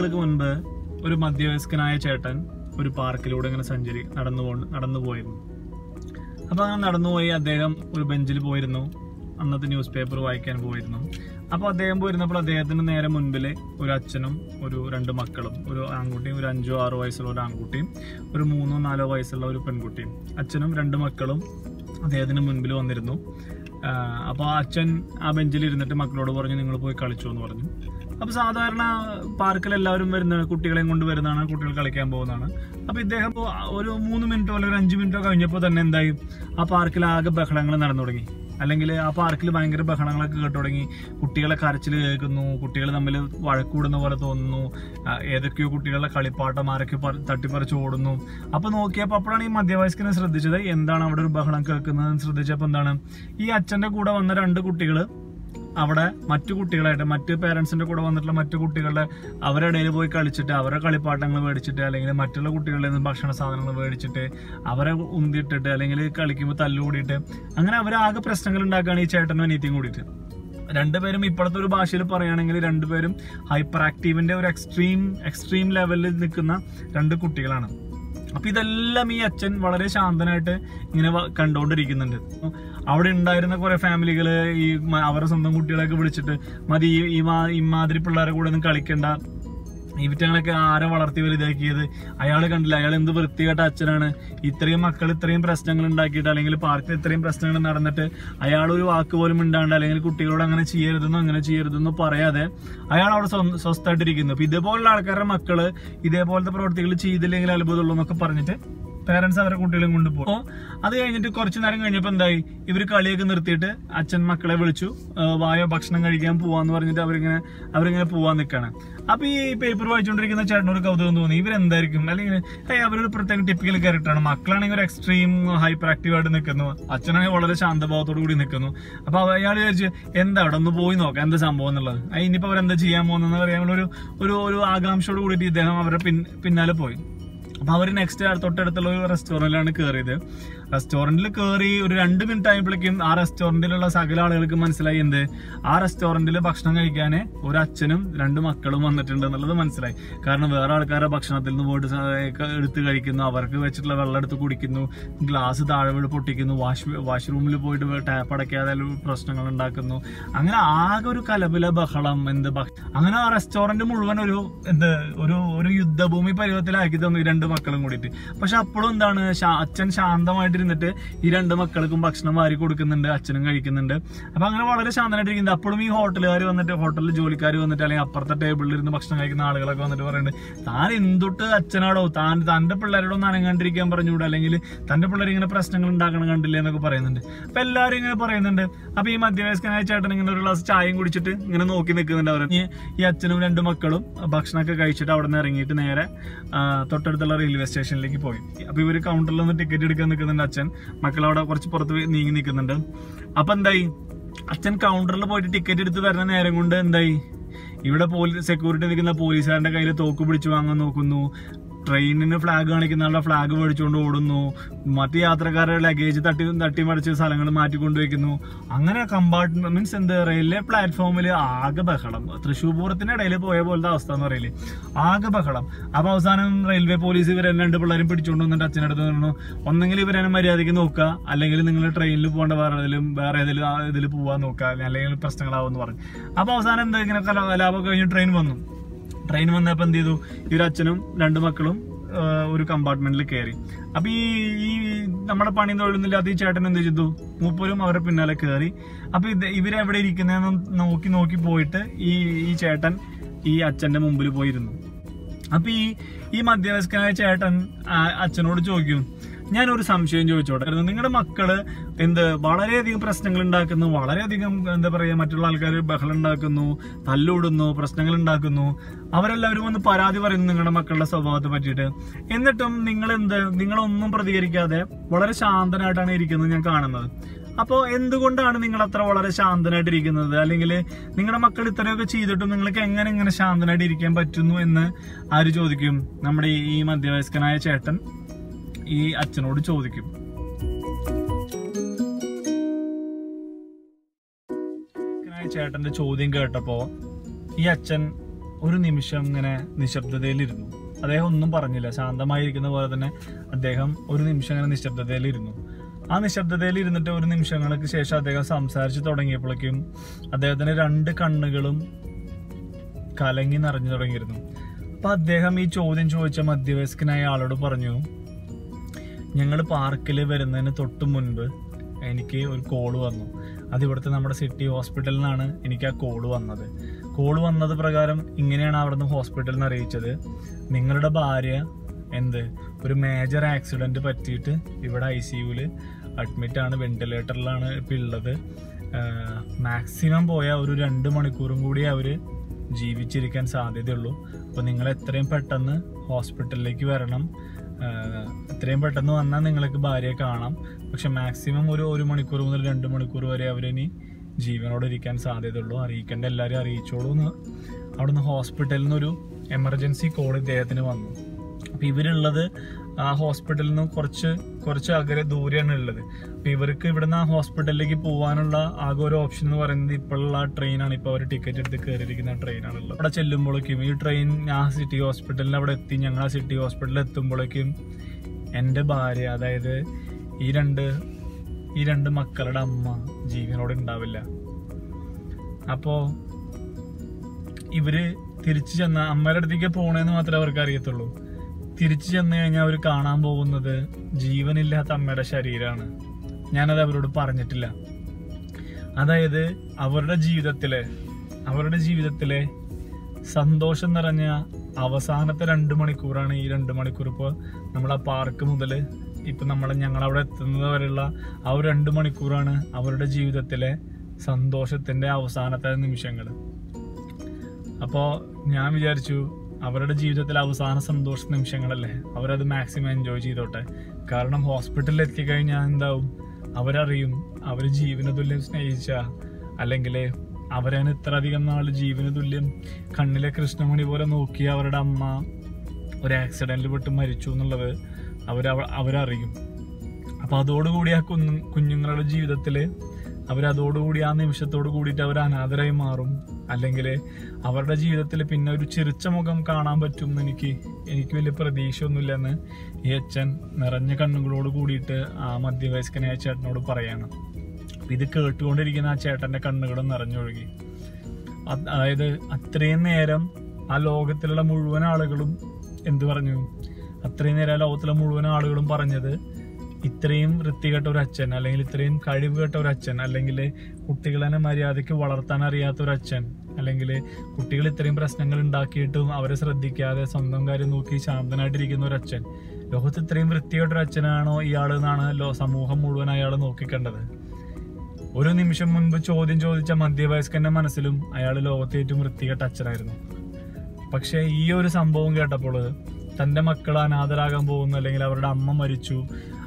നാളുകൾക്ക് മുൻപ് ഒരു മധ്യവയസ്കനായ ചേട്ടൻ ഒരു പാർക്കിലൂടെ ഇങ്ങനെ സഞ്ചരി നടന്നു നടന്നു പോയിരുന്നു. അപ്പോൾ അങ്ങനെ നടന്നുപോയി അദ്ദേഹം ഒരു ബെഞ്ചിൽ പോയിരുന്നു. അന്നത്തെ ന്യൂസ് പേപ്പർ വായിക്കാൻ പോയിരുന്നു. അപ്പോൾ അദ്ദേഹം പോയിരുന്നപ്പോൾ അദ്ദേഹത്തിന് നേരെ മുൻപിൽ ഒരു അച്ഛനും ഒരു രണ്ട് മക്കളും ഒരു ആൺകുട്ടിയും ഒരു അഞ്ചോ ആറോ വയസ്സുള്ള ഒരു ആൺകുട്ടിയും ഒരു മൂന്നോ നാലോ വയസ്സുള്ള ഒരു പെൺകുട്ടിയും അച്ഛനും രണ്ട് മക്കളും അദ്ദേഹത്തിന് മുൻപിൽ വന്നിരുന്നു. അപ്പോൾ ആ അച്ഛൻ ആ ബെഞ്ചിൽ ഇരുന്നിട്ട് മക്കളോട് പറഞ്ഞു നിങ്ങൾ പോയി കളിച്ചു എന്ന് പറഞ്ഞു. അപ്പൊ സാധാരണ പാർക്കിൽ എല്ലാവരും വരുന്ന കുട്ടികളെയും കൊണ്ട് വരുന്നതാണ് കുട്ടികൾ കളിക്കാൻ പോകുന്നതാണ്. അപ്പൊ ഇദ്ദേഹം ഒരു മൂന്ന് മിനിറ്റോ അല്ലെങ്കിൽ അഞ്ച് മിനിറ്റോ കഴിഞ്ഞപ്പോൾ തന്നെ എന്തായി? ആ പാർക്കിൽ ആകെ ബഹളങ്ങൾ നടന്നു തുടങ്ങി. അല്ലെങ്കിൽ ആ പാർക്കിൽ ഭയങ്കര ബഹളങ്ങളൊക്കെ കേട്ടു തുടങ്ങി. കുട്ടികളെ കരച്ചിൽ കേൾക്കുന്നു കുട്ടികൾ തമ്മിൽ വഴക്കൂടുന്ന പോലെ തോന്നുന്നു. ഏതൊക്കെയോ കുട്ടികളുടെ കളിപ്പാട്ടം ആരൊക്കെ തട്ടിപ്പറിച്ച് ഓടുന്നു. അപ്പൊ നോക്കിയപ്പോൾ അപ്പോഴാണ് ഈ മധ്യവയസ്കനെ ശ്രദ്ധിച്ചത്. എന്താണ് അവിടെ ഒരു ബഹളം കേൾക്കുന്നത് ശ്രദ്ധിച്ചപ്പോൾ എന്താണ്? ഈ അച്ഛന്റെ കൂടെ വന്ന രണ്ട് കുട്ടികൾ അവിടെ മറ്റു കുട്ടികളായിട്ട് മറ്റ് പേരൻസിന്റെ കൂടെ വന്നിട്ടുള്ള മറ്റു കുട്ടികളുടെ അവരുടെ ഇടയിൽ പോയി കളിച്ചിട്ട് അവരുടെ കളിപ്പാട്ടങ്ങൾ മേടിച്ചിട്ട് അല്ലെങ്കിൽ മറ്റുള്ള കുട്ടികളുടെ ഭക്ഷണ സാധനങ്ങൾ മേടിച്ചിട്ട് അവരെ ഉന്തിട്ടിട്ട് അല്ലെങ്കിൽ കളിക്കുമ്പോൾ തല്ലുകൂടിയിട്ട് അങ്ങനെ അവരാകെ പ്രശ്നങ്ങൾ ഉണ്ടാക്കുകയാണ് ഈ ചേട്ടനും അനീതിയും കൂടിയിട്ട്. രണ്ടുപേരും ഇപ്പോഴത്തെ ഒരു ഭാഷയിൽ പറയുകയാണെങ്കിൽ രണ്ടുപേരും ഹൈപ്പർ ആക്റ്റീവിന്റെ ഒരു എക്സ്ട്രീം എക്സ്ട്രീം ലെവലിൽ നിൽക്കുന്ന രണ്ട് കുട്ടികളാണ്. അപ്പൊ ഇതെല്ലാം ഈ അച്ഛൻ വളരെ ശാന്തനായിട്ട് ഇങ്ങനെ കണ്ടോണ്ടിരിക്കുന്നുണ്ട്. അവിടെ ഉണ്ടായിരുന്ന കുറെ ഫാമിലികൾ ഈ അവരുടെ സ്വന്തം കുട്ടികളെയൊക്കെ വിളിച്ചിട്ട് മതി ഈ ഇമാതിരി പിള്ളേരെ കൂടെ ഒന്നും കളിക്കണ്ട. ഇവറ്റങ്ങളൊക്കെ ആരെ വളർത്തി വലുതാക്കിയത്? അയാൾ കണ്ടില്ല. അയാൾ എന്ത് വൃത്തികെട്ട അച്ഛനാണ്. ഇത്രയും മക്കൾ ഇത്രയും പ്രശ്നങ്ങൾ ഉണ്ടാക്കിയിട്ട് അല്ലെങ്കിൽ പാർക്കിൽ ഇത്രയും പ്രശ്നങ്ങൾ നടന്നിട്ട് അയാൾ ഒരു വാക്ക് പോലും ഉണ്ടാണ്ട് അല്ലെങ്കിൽ കുട്ടികളോട് അങ്ങനെ ചെയ്യരുതെന്നോ അങ്ങനെ ചെയ്യരുതെന്നോ പറയാതെ അയാൾ അവിടെ സ്വ- സ്വസ്ഥമായിട്ടിരിക്കുന്നു അപ്പൊ ഇതേപോലുള്ള ആൾക്കാരുടെ മക്കൾ ഇതേപോലത്തെ പ്രവർത്തികൾ ചെയ്തില്ലെങ്കിൽ അത്ഭുതമുള്ളൂ എന്നൊക്കെ പറഞ്ഞിട്ട് പേരൻസ് അവരെ കുട്ടികളെയും കൊണ്ട് പോകും അത് കഴിഞ്ഞിട്ട് കുറച്ച് നേരം കഴിഞ്ഞപ്പോൾ എന്തായി? ഇവർ കളിയൊക്കെ നിർത്തിയിട്ട് അച്ഛൻ മക്കളെ വിളിച്ചു വായോ ഭക്ഷണം കഴിക്കാൻ പോവാന്ന് പറഞ്ഞിട്ട് അവരിങ്ങനെ അവരിങ്ങനെ പോവാൻ നിൽക്കുകയാണ് അപ്പൊ ഈ പേപ്പർ വായിച്ചുകൊണ്ടിരിക്കുന്ന ചേട്ടനൊരു കൗതുകം തോന്നി. ഇവരെന്തായിരിക്കും? അല്ലെങ്കിൽ അവരൊരു പ്രത്യേക ടിപ്പിക്കൽ ക്യാരക്ടറാണ് മക്കളാണെങ്കിൽ ഒരു എക്സ്ട്രീം ഹൈപ്പർ ആക്റ്റീവ് ആയിട്ട് നിൽക്കുന്നു. അച്ഛനാണെങ്കിൽ വളരെ ശാന്തഭാവത്തോടു കൂടി നിൽക്കുന്നു. അപ്പൊ അയാൾ വിചാരിച്ചു എന്താ അവിടെ ഒന്ന് പോയി നോക്കാം? എന്താ സംഭവം എന്നുള്ളത്? ഇനിയിപ്പോ അവരെന്താ ചെയ്യാൻ പോകുന്നതെന്ന് പറയാനുള്ള ഒരു ഒരു ആകാംക്ഷയോട് കൂടിയിട്ട് ഇദ്ദേഹം അവരുടെ പിന്നാലെ പോയി. അപ്പൊ അവർ നെക്സ്റ്റ് തൊട്ടടുത്തുള്ള ഒരു റെസ്റ്റോറന്റിലാണ് കയറിയത് റെസ്റ്റോറന്റിൽ കയറി ഒരു രണ്ട് മിനിറ്റ് ആയപ്പോഴേക്കും ആ റെസ്റ്റോറന്റിലുള്ള സകല ആളുകൾക്ക് മനസ്സിലായി എന്ത്? ആ റെസ്റ്റോറന്റിൽ ഭക്ഷണം കഴിക്കാൻ ഒരു അച്ഛനും രണ്ട് മക്കളും വന്നിട്ടുണ്ട് എന്നുള്ളത് മനസ്സിലായി. കാരണം വേറെ ആൾക്കാരുടെ ഭക്ഷണത്തിൽ നിന്ന് പോയിട്ട് എടുത്ത് കഴിക്കുന്നു അവർക്ക് വെച്ചിട്ടുള്ള വെള്ളം എടുത്ത് കുടിക്കുന്നു ഗ്ലാസ് താഴെ വീട് പൊട്ടിക്കുന്നു വാഷ് വാഷ്റൂമിൽ പോയിട്ട് ടാപ്പ് അടയ്ക്കാതെ പ്രശ്നങ്ങൾ ഉണ്ടാക്കുന്നു. അങ്ങനെ ആകെ ഒരു കലപില ബഹളം എന്ത് അങ്ങനെ ആ റെസ്റ്റോറന്റ് മുഴുവൻ ഒരു എന്ത് ഒരു ഒരു യുദ്ധഭൂമി പരുവത്തിലാക്കി തന്നു രണ്ട് മക്കളും കൂടിയിട്ട്. പക്ഷെ അപ്പോഴും എന്താണ് അച്ഛൻ അച്ഛൻ ശാന്തമായിട്ടിരുന്നിട്ട് ഈ രണ്ട് മക്കൾക്കും ഭക്ഷണം വാരി കൊടുക്കുന്നുണ്ട് അച്ഛനും കഴിക്കുന്നുണ്ട്. അപ്പൊ അങ്ങനെ വളരെ ശാന്തനായിട്ടിരിക്കുന്നത് അപ്പോഴും ഈ ഹോട്ടലുകാർ വന്നിട്ട് ഹോട്ടലിൽ ജോലിക്കാർ വന്നിട്ട് അല്ലെങ്കിൽ അപ്പുറത്തെ ടേബിളിൽ ഇരുന്ന് ഭക്ഷണം കഴിക്കുന്ന ആളുകളൊക്കെ വന്നിട്ട് പറയുന്നുണ്ട് താൻ എന്തൊട്ട് അച്ഛനാടോ? താൻ തന്റെ പിള്ളേരോടൊന്നും അനങ്ങാണ്ടിരിക്കാൻ പറഞ്ഞുകൂടെ? അല്ലെങ്കിൽ തന്റെ പിള്ളേർ ഇങ്ങനെ പ്രശ്നങ്ങൾ ഉണ്ടാക്കണം കണ്ടില്ലേ? എന്നൊക്കെ പറയുന്നുണ്ട്. അപ്പൊ എല്ലാവരും ഇങ്ങനെ പറയുന്നുണ്ട്. അപ്പൊ ഈ മധ്യവയസ്കനായ ചേട്ടൻ ഇങ്ങനെ ഒരു ഗ്ലാസ് ചായയും കുടിച്ചിട്ട് ഇങ്ങനെ നോക്കി നിൽക്കുന്നുണ്ട് അവർ ഈ അച്ഛനും രണ്ട് മക്കളും ഭക്ഷണമൊക്കെ കഴിച്ചിട്ട് അവിടെ നിന്ന് ഇറങ്ങിയിട്ട് നേരെ തൊട്ടടുത്തുള്ള റെയിൽവേ സ്റ്റേഷനിലേക്ക് പോയി. അപ്പൊ ഇവർ കൗണ്ടറിൽ നിന്ന് ടിക്കറ്റ് എടുക്കാൻ നിൽക്കുന്നുണ്ട്. അച്ഛൻ. മക്കൾ അവിടെ കുറച്ച് പുറത്ത് നീങ്ങി നിൽക്കുന്നുണ്ട്. അപ്പൊ എന്തായി? അച്ഛൻ കൗണ്ടറിൽ പോയിട്ട് ടിക്കറ്റ് എടുത്ത് തരുന്ന നേരം കൊണ്ട് എന്തായി? ഇവിടെ പോലീസ് സെക്യൂരിറ്റി നിൽക്കുന്ന പോലീസുകാരന്റെ കയ്യിൽ തോക്ക് പിടിച്ചു വാങ്ങാൻ നോക്കുന്നു. ട്രെയിനിന് ഫ്ലാഗ് കാണിക്കുന്ന ആളുടെ ഫ്ലാഗ് മേടിച്ചുകൊണ്ട് ഓടുന്നു. മറ്റ് യാത്രക്കാരുടെ ലഗേജ് തട്ടി തട്ടി മറിച്ച് സ്ഥലങ്ങൾ മാറ്റിക്കൊണ്ടുവയ്ക്കുന്നു. അങ്ങനെ കമ്പാർട്ട്മെന്റ് മീൻസ് എന്ത്? റെയിൽവേ പ്ലാറ്റ്ഫോമിൽ ആകെ ബഹളം. തൃശ്ശൂർ പൂരത്തിന്റെ ഇടയിൽ പോയ പോലത്തെ അവസ്ഥ എന്ന് പറയില്ലേ ആകെ ബഹളം. അപ്പൊ അവസാനം റെയിൽവേ പോലീസ് ഇവരെ രണ്ട് പിള്ളേരും പിടിച്ചുകൊണ്ട് വന്നിട്ട് അച്ഛനടുത്ത് പറഞ്ഞു ഒന്നെങ്കിൽ ഇവരെ മര്യാദയ്ക്ക് നോക്കുക. അല്ലെങ്കിൽ നിങ്ങൾ ട്രെയിനിൽ പോകേണ്ട വേറെ ഏതെങ്കിലും വേറെ ഏതെങ്കിലും ഇതിൽ പോവാൻ നോക്കുക. അല്ലെങ്കിൽ പ്രശ്നങ്ങളാവും എന്ന് പറഞ്ഞു. അപ്പൊ അവസാനം എന്താ ഇങ്ങനെ കല- കലാപം കഴിഞ്ഞ് ട്രെയിൻ വന്നു. ട്രെയിൻ വന്നപ്പോൾ എന്ത് ചെയ്തു? അച്ഛനും രണ്ട് മക്കളും ഒരു കമ്പാർട്ട്മെന്റിൽ കയറി അപ്പൊ ഈ ഈ നമ്മുടെ പണി തൊഴിലൊന്നുമില്ല അത് ഈ ചേട്ടൻ എന്ത് ചെയ്തു? മൂപ്പരും അവരുടെ പിന്നാലെ കയറി അപ്പൊ ഇത് ഇവരെവിടെ ഇരിക്കുന്നതെന്ന് നോക്കി നോക്കി പോയിട്ട് ഈ ഈ ചേട്ടൻ ഈ അച്ഛന്റെ മുമ്പിൽ പോയിരുന്നു. അപ്പൊ ഈ ഈ മധ്യവയസ്കനായ ചേട്ടൻ അച്ഛനോട് ചോദിക്കും ഞാൻ ഒരു സംശയം ചോദിച്ചോട്ടെ. നിങ്ങളുടെ മക്കൾ എന്ത് വളരെയധികം പ്രശ്നങ്ങൾ ഉണ്ടാക്കുന്നു വളരെയധികം എന്താ പറയാ മറ്റുള്ള ആൾക്കാർ ബഹളം ഉണ്ടാക്കുന്നു തല്ലൂടുന്നു പ്രശ്നങ്ങൾ ഉണ്ടാക്കുന്നു. അവരെല്ലാവരും ഒന്ന് പരാതി പറയുന്നു നിങ്ങളുടെ മക്കളുടെ സ്വഭാവത്തെ പറ്റിയിട്ട്. എന്നിട്ടും നിങ്ങൾ എന്ത് നിങ്ങളൊന്നും പ്രതികരിക്കാതെ വളരെ ശാന്തനായിട്ടാണ് ഇരിക്കുന്നത് ഞാൻ കാണുന്നത്. അപ്പോ എന്തുകൊണ്ടാണ് നിങ്ങൾ അത്ര വളരെ ശാന്തനായിട്ടിരിക്കുന്നത് അല്ലെങ്കിൽ നിങ്ങളുടെ മക്കൾ ഇത്രയൊക്കെ ചെയ്തിട്ടും നിങ്ങൾക്ക് എങ്ങനെ ഇങ്ങനെ ശാന്തനായിട്ട് ഇരിക്കാൻ പറ്റുന്നു എന്ന് ആര് ചോദിക്കും? നമ്മുടെ ഈ മധ്യവയസ്കനായ ചേട്ടൻ. ഈ അച്ഛനോട് ചോദിക്കും. ചേട്ടന്റെ ചോദ്യം കേട്ടപ്പോ ഈ അച്ഛൻ ഒരു നിമിഷം ഇങ്ങനെ നിശബ്ദതയിലിരുന്നു. അദ്ദേഹം ഒന്നും പറഞ്ഞില്ല. ശാന്തമായിരിക്കുന്ന പോലെ തന്നെ അദ്ദേഹം ഒരു നിമിഷം ഇങ്ങനെ നിശബ്ദതയിലിരുന്നു. ആ നിശബ്ദതയിൽ ഇരുന്നിട്ട് ഒരു നിമിഷങ്ങൾക്ക് ശേഷം അദ്ദേഹം സംസാരിച്ചു തുടങ്ങിയപ്പോഴേക്കും അദ്ദേഹത്തിന്റെ രണ്ട് കണ്ണുകളും കലങ്ങി നിറഞ്ഞു തുടങ്ങിയിരുന്നു. അപ്പൊ അദ്ദേഹം ഈ ചോദ്യം ചോദിച്ച മധ്യവയസ്കനായ ആളോട് പറഞ്ഞു ഞങ്ങൾ പാർക്കിൽ വരുന്നതിന് തൊട്ട് മുൻപ് എനിക്ക് ഒരു കോൾ വന്നു. അത് ഇവിടുത്തെ നമ്മുടെ സിറ്റി ഹോസ്പിറ്റലിൽ നിന്നാണ് എനിക്ക് ആ കോൾ വന്നത്. കോൾ വന്നത് പ്രകാരം ഇങ്ങനെയാണ് അവിടുന്ന് ഹോസ്പിറ്റലിൽ നിന്ന് അറിയിച്ചത്. നിങ്ങളുടെ ഭാര്യ എന്ത്? ഒരു മേജർ ആക്സിഡന്റ് പറ്റിയിട്ട് ഇവിടെ ഐ സി യുവിൽ അഡ്മിറ്റ് ആണ് വെന്റിലേറ്ററിലാണ് ഇപ്പം ഉള്ളത് മാക്സിമം പോയ ഒരു രണ്ട് മണിക്കൂറും കൂടി അവർ ജീവിച്ചിരിക്കാൻ സാധ്യതയുള്ളൂ. അപ്പോൾ നിങ്ങൾ എത്രയും പെട്ടെന്ന് ഹോസ്പിറ്റലിലേക്ക് വരണം. എത്രയും പെട്ടെന്ന് വന്നാൽ നിങ്ങൾക്ക് ഭാര്യയെ കാണാം. പക്ഷെ മാക്സിമം ഒരു ഒരു മണിക്കൂർ മുതൽ രണ്ട് മണിക്കൂർ വരെ അവരിനി ജീവനോടെ ഇരിക്കാൻ സാധ്യതയുള്ളൂ. അറിയിക്കേണ്ട എല്ലാവരും അറിയിച്ചോളൂ എന്ന് അവിടുന്ന് ഹോസ്പിറ്റലിൽ നിന്നൊരു എമർജൻസി കോൾ ഇദ്ദേഹത്തിന് വന്നു. അപ്പം ഇവരുള്ളത് ആ ഹോസ്പിറ്റലിൽ നിന്ന് കുറച്ച് കുറച്ച് അകലെ ദൂരെയാണ് ഉള്ളത്. അപ്പം ഇവർക്ക് ഇവിടുന്ന് ആ ഹോസ്പിറ്റലിലേക്ക് പോകാനുള്ള ആകെ ഒരു ഓപ്ഷൻ എന്ന് പറയുന്നത് ഇപ്പോഴുള്ള ആ ട്രെയിനാണ് ഇപ്പോൾ അവർ ടിക്കറ്റ് എടുത്ത് കയറിയിരിക്കുന്ന ട്രെയിനാണുള്ളത് അവിടെ ചെല്ലുമ്പോഴേക്കും ഈ ട്രെയിൻ ആ സിറ്റി ഹോസ്പിറ്റലിൽ അവിടെ എത്തി. ഞങ്ങൾ ആ സിറ്റി ഹോസ്പിറ്റലിൽ എത്തുമ്പോഴേക്കും എന്റെ ഭാര്യ അതായത് ഈ രണ്ട് ഈ രണ്ട് മക്കളുടെ അമ്മ ജീവനോടെ ഉണ്ടാവില്ല. അപ്പോൾ ഇവർ തിരിച്ചു ചെന്ന അമ്മയുടെ അടുത്തേക്ക് പോണേന്ന് മാത്രമേ അവർക്ക് അറിയത്തുള്ളൂ. തിരിച്ചു ചെന്ന് കഴിഞ്ഞാൽ അവർ കാണാൻ പോകുന്നത് ജീവനില്ലാത്ത അമ്മയുടെ ശരീരമാണ് ഞാനത് അവരോട് പറഞ്ഞിട്ടില്ല. അതായത് അവരുടെ ജീവിതത്തിലെ അവരുടെ ജീവിതത്തിലെ സന്തോഷം നിറഞ്ഞ അവസാനത്തെ രണ്ട് മണിക്കൂറാണ് ഈ രണ്ട് മണിക്കൂർ ഇപ്പോൾ നമ്മൾ ആ പാർക്ക് മുതൽ ഇപ്പം നമ്മൾ ഞങ്ങളവിടെ എത്തുന്നത് വരെയുള്ള ആ ഒരു രണ്ട് മണിക്കൂറാണ് അവരുടെ ജീവിതത്തിലെ സന്തോഷത്തിന്റെ അവസാനത്തെ നിമിഷങ്ങൾ അപ്പോൾ ഞാൻ വിചാരിച്ചു അവരുടെ ജീവിതത്തിലെ അവസാന സന്തോഷ നിമിഷങ്ങളല്ലേ? അവരത് മാക്സിമം എൻജോയ് ചെയ്തോട്ടെ. കാരണം ഹോസ്പിറ്റലിൽ എത്തിക്കഴിഞ്ഞാൽ എന്താവും? അവരറിയും അവർ ജീവന തുല്യം സ്നേഹിച്ച. അല്ലെങ്കിൽ അവരതിന് ഇത്ര അധികം നാൾ ജീവന തുല്യം കണ്ണിലെ കൃഷ്ണമണി പോലെ നോക്കിയ അവരുടെ അമ്മ ഒരു ആക്സിഡന്റിൽ പെട്ട് മരിച്ചു എന്നുള്ളത് അവർ അവരറിയും. അപ്പം അതോടുകൂടി ആ കുഞ്ഞു കുഞ്ഞുങ്ങളുടെ ജീവിതത്തിൽ അവരതോടുകൂടി ആ നിമിഷത്തോട് കൂടിയിട്ട് അവർ അനാഥരായി മാറും. അല്ലെങ്കിൽ അവരുടെ ജീവിതത്തിൽ പിന്നെ ഒരു ചിരിച്ച മുഖം കാണാൻ പറ്റും എനിക്ക് എനിക്ക് വലിയ പ്രതീക്ഷയൊന്നുമില്ലെന്ന് ഈ അച്ഛൻ നിറഞ്ഞ കണ്ണുകളോട് കൂടിയിട്ട് ആ മധ്യവയസ്കനായ ചേട്ടനോട് പറയാണ്. ഇത് കേട്ടുകൊണ്ടിരിക്കുന്ന ആ ചേട്ടന്റെ കണ്ണുകളും നിറഞ്ഞൊഴുകി. അത് അതായത് അത്രയും നേരം ആ ലോകത്തിലുള്ള മുഴുവൻ ആളുകളും എന്തു പറഞ്ഞു? അത്രയും നേരം ആ ലോകത്തിലെ മുഴുവൻ ആളുകളും പറഞ്ഞത് ഇത്രയും വൃത്തികെട്ട ഒരു അച്ഛൻ അല്ലെങ്കിൽ ഇത്രയും കഴിവ് കെട്ട ഒരു അച്ഛൻ അല്ലെങ്കിൽ കുട്ടികളെ മര്യാദയ്ക്ക് വളർത്താൻ അറിയാത്ത ഒരു അച്ഛൻ അല്ലെങ്കിൽ കുട്ടികൾ ഇത്രയും പ്രശ്നങ്ങൾ ഉണ്ടാക്കിയിട്ടും അവരെ ശ്രദ്ധിക്കാതെ സ്വന്തം കാര്യം നോക്കി ശാന്തനായിട്ടിരിക്കുന്ന ഒരു അച്ഛൻ. ലോകത്ത് ഇത്രയും വൃത്തികെട്ട ഒരു അച്ഛനാണോ ഇയാൾ എന്നാണ് സമൂഹം മുഴുവൻ അയാൾ നോക്കിക്കേണ്ടത്. ഒരു നിമിഷം മുൻപ് ചോദ്യം ചോദിച്ച മധ്യവയസ്കന്റെ മനസ്സിലും അയാൾ ലോകത്തെ ഏറ്റവും വൃത്തികെട്ട അച്ഛനായിരുന്നു. പക്ഷേ ഈ ഒരു സംഭവം കേട്ടപ്പോൾ തന്റെ മക്കൾ അനാഥരാകാൻ പോകുന്നു അല്ലെങ്കിൽ അവരുടെ അമ്മ മരിച്ചു.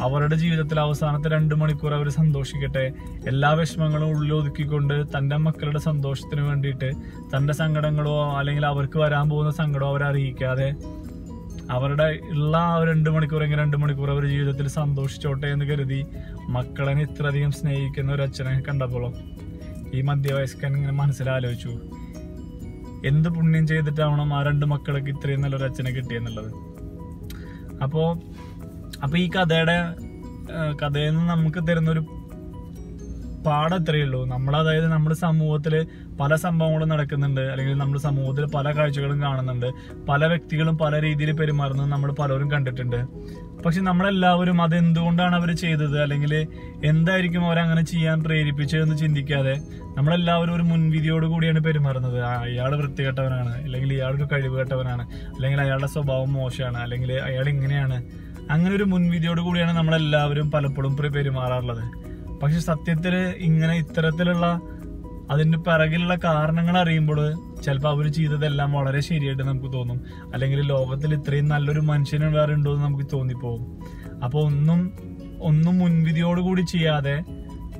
അവരുടെ ജീവിതത്തിൽ അവസാനത്തെ രണ്ട് മണിക്കൂർ അവർ സന്തോഷിക്കട്ടെ. എല്ലാ വിഷമങ്ങളും ഉള്ളിലൊതുക്കിക്കൊണ്ട് തന്റെ മക്കളുടെ സന്തോഷത്തിന് വേണ്ടിയിട്ട് തന്റെ സങ്കടങ്ങളോ അല്ലെങ്കിൽ അവർക്ക് വരാൻ പോകുന്ന സങ്കടമോ അവരെ അറിയിക്കാതെ അവരുടെ ഉള്ള ആ രണ്ട് മണിക്കൂർ മണിക്കൂറെങ്കിൽ രണ്ട് മണിക്കൂർ അവർ ജീവിതത്തിൽ സന്തോഷിച്ചോട്ടെ എന്ന് കരുതി മക്കളെ ഇത്രയധികം സ്നേഹിക്കുന്ന ഒരു അച്ഛനെ കണ്ടപ്പോളും ഈ മധ്യവയസ്കൻ ഇങ്ങനെ മനസ്സിലാലോചിച്ചു. എന്ത് പുണ്യം ചെയ്തിട്ടാവണം ആ രണ്ട് മക്കളൊക്കെ ഇത്രയും നല്ലൊരു അച്ഛനെ കിട്ടിയെന്നുള്ളത്? അപ്പോ അപ്പൊ ഈ കഥയുടെ കഥയിൽ നിന്ന് നമുക്ക് തരുന്ന ഒരു പാഠം ഉള്ളൂ നമ്മൾ അതായത് നമ്മുടെ സമൂഹത്തിൽ പല സംഭവങ്ങളും നടക്കുന്നുണ്ട്. അല്ലെങ്കിൽ നമ്മുടെ സമൂഹത്തിൽ പല കാഴ്ചകളും കാണുന്നുണ്ട്. പല വ്യക്തികളും പല രീതിയിൽ പെരുമാറുന്നത് നമ്മൾ പലരും കണ്ടിട്ടുണ്ട്. പക്ഷെ നമ്മളെല്ലാവരും അത് എന്തുകൊണ്ടാണ് അവർ ചെയ്തത്? അല്ലെങ്കിൽ എന്തായിരിക്കും അവരങ്ങനെ ചെയ്യാൻ പ്രേരിപ്പിച്ചതെന്ന് ചിന്തിക്കാതെ നമ്മളെല്ലാവരും ഒരു മുൻവിധിയോട് കൂടിയാണ് പെരുമാറുന്നത്. അയാൾ വൃത്തികെട്ടവനാണ്. അല്ലെങ്കിൽ ഇയാളൊരു കഴിവ് കെട്ടവനാണ്. അല്ലെങ്കിൽ അയാളുടെ സ്വഭാവം മോശമാണ്. അല്ലെങ്കിൽ അയാൾ ഇങ്ങനെയാണ്. അങ്ങനെ ഒരു മുൻവിധിയോട് കൂടിയാണ് നമ്മളെല്ലാവരും പലപ്പോഴും പെരുമാറാറുള്ളത്. പക്ഷെ സത്യത്തിൽ ഇങ്ങനെ ഇത്തരത്തിലുള്ള അതിന് പിറകിലുള്ള കാരണങ്ങൾ അറിയുമ്പോൾ ചിലപ്പോൾ അവർ ചെയ്തതെല്ലാം വളരെ ശരിയായിട്ട് നമുക്ക് തോന്നും. അല്ലെങ്കിൽ ലോകത്തിൽ ഇത്രയും നല്ലൊരു മനുഷ്യന് വേറെ ഉണ്ടോ എന്ന് നമുക്ക് തോന്നിപ്പോകും. അപ്പോൾ ഒന്നും ഒന്നും മുൻവിധിയോടുകൂടി ചെയ്യാതെ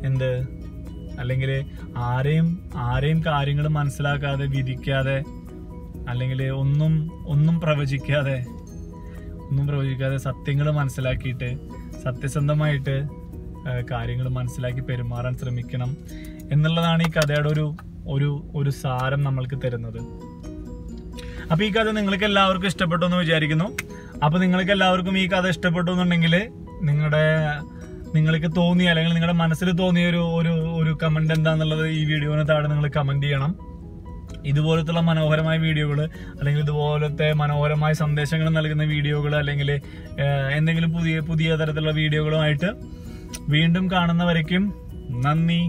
എന്ത്? അല്ലെങ്കിൽ ആരെയും ആരെയും കാര്യങ്ങൾ മനസ്സിലാക്കാതെ വിധിക്കാതെ അല്ലെങ്കിൽ ഒന്നും ഒന്നും പ്രവചിക്കാതെ ഒന്നും പ്രവചിക്കാതെ സത്യങ്ങൾ മനസ്സിലാക്കിയിട്ട് സത്യസന്ധമായിട്ട് കാര്യങ്ങൾ മനസ്സിലാക്കി പെരുമാറാൻ ശ്രമിക്കണം എന്നുള്ളതാണ് ഈ കഥയുടെ ഒരു ഒരു ഒരു സാരം നമ്മൾക്ക് തരുന്നത്. അപ്പോൾ ഈ കഥ നിങ്ങൾക്ക് എല്ലാവർക്കും ഇഷ്ടപ്പെട്ടു എന്ന് വിചാരിക്കുന്നു. അപ്പോൾ നിങ്ങൾക്ക് എല്ലാവർക്കും ഈ കഥ ഇഷ്ടപ്പെട്ടു എന്നുണ്ടെങ്കിൽ നിങ്ങളുടെ നിങ്ങൾക്ക് തോന്നിയ അല്ലെങ്കിൽ നിങ്ങളുടെ മനസ്സിൽ തോന്നിയ ഒരു ഒരു ഒരു കമന്റ് എന്താണെന്നുള്ളത് ഈ വീഡിയോന് താഴെ നിങ്ങൾ കമന്റ് ചെയ്യണം. ഇതുപോലത്തുള്ള മനോഹരമായ വീഡിയോകൾ അല്ലെങ്കിൽ ഇതുപോലത്തെ മനോഹരമായ സന്ദേശങ്ങൾ നൽകുന്ന വീഡിയോകൾ അല്ലെങ്കിൽ എന്തെങ്കിലും പുതിയ പുതിയ തരത്തിലുള്ള വീഡിയോകളുമായിട്ട് വീണ്ടും കാണുന്നവരേക്കും നന്ദി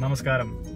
നമസ്കാരം.